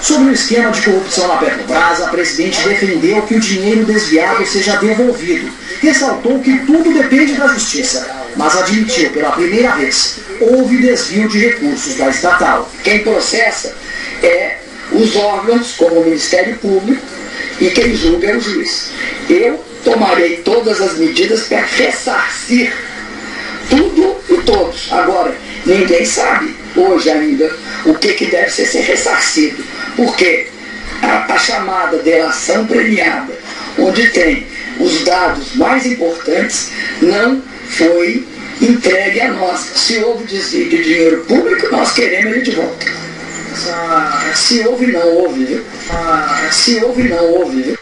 Sobre o esquema de corrupção na Petrobras, a presidente defendeu que o dinheiro desviado seja devolvido. Ressaltou que tudo depende da justiça, mas admitiu pela primeira vez houve desvio de recursos da estatal. Quem processa é os órgãos, como o Ministério Público, e quem julga é o juiz. Eu tomarei todas as medidas para ressarcir tudo e todos. Agora, ninguém sabe hoje ainda o que, que deve ser, ser ressarcido. Porque a, a chamada delação premiada, onde tem os dados mais importantes, não foi entregue a nós. Se houve desvio de dinheiro público, nós queremos ele de volta. Se houve, não houve, viu? Se houve, não houve, viu?